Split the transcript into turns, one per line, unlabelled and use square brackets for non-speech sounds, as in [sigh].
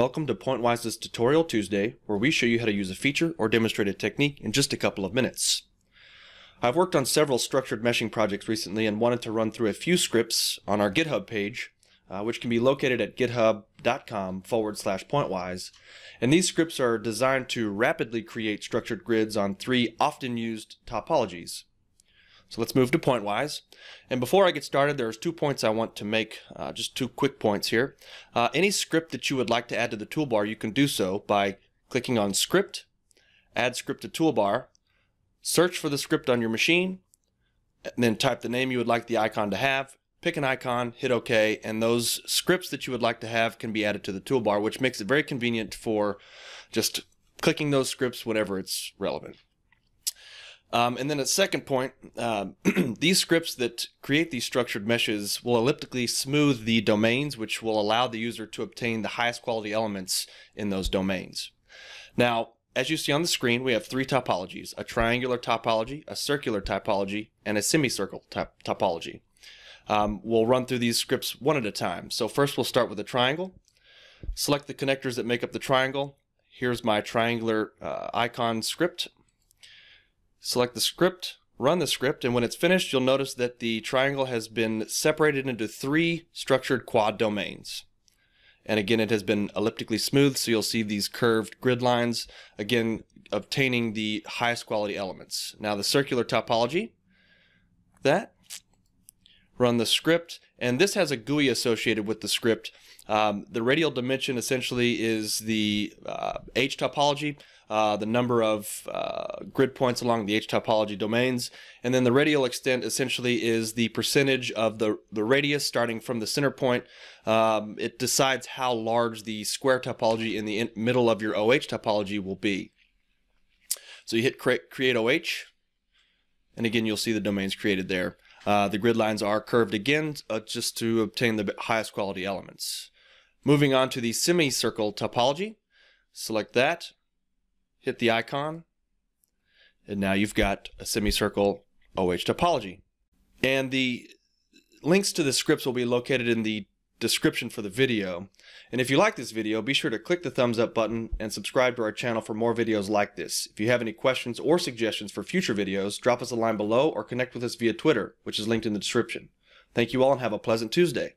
Welcome to Pointwise's Tutorial Tuesday, where we show you how to use a feature or demonstrate a technique in just a couple of minutes. I've worked on several structured meshing projects recently and wanted to run through a few scripts on our GitHub page, uh, which can be located at github.com forward slash pointwise. And these scripts are designed to rapidly create structured grids on three often used topologies. So let's move to Pointwise. And before I get started, there's two points I want to make, uh, just two quick points here. Uh, any script that you would like to add to the toolbar, you can do so by clicking on Script, Add Script to Toolbar, search for the script on your machine, and then type the name you would like the icon to have, pick an icon, hit OK, and those scripts that you would like to have can be added to the toolbar, which makes it very convenient for just clicking those scripts whenever it's relevant. Um, and then a second point, uh, [clears throat] these scripts that create these structured meshes will elliptically smooth the domains, which will allow the user to obtain the highest quality elements in those domains. Now, as you see on the screen, we have three topologies, a triangular topology, a circular topology, and a semicircle top topology. Um, we'll run through these scripts one at a time. So first we'll start with a triangle. Select the connectors that make up the triangle. Here's my triangular uh, icon script. Select the script, run the script, and when it's finished, you'll notice that the triangle has been separated into three structured quad domains. And again, it has been elliptically smooth, so you'll see these curved grid lines, again, obtaining the highest quality elements. Now the circular topology, that, run the script, and this has a GUI associated with the script. Um, the radial dimension essentially is the uh, H topology, uh, the number of uh, grid points along the H topology domains, and then the radial extent essentially is the percentage of the, the radius starting from the center point. Um, it decides how large the square topology in the in middle of your OH topology will be. So you hit create, create OH, and again you'll see the domains created there. Uh, the grid lines are curved again uh, just to obtain the highest quality elements. Moving on to the semicircle topology, select that, hit the icon, and now you've got a semicircle OH topology. And the links to the scripts will be located in the description for the video. And if you like this video, be sure to click the thumbs up button and subscribe to our channel for more videos like this. If you have any questions or suggestions for future videos, drop us a line below or connect with us via Twitter, which is linked in the description. Thank you all and have a pleasant Tuesday.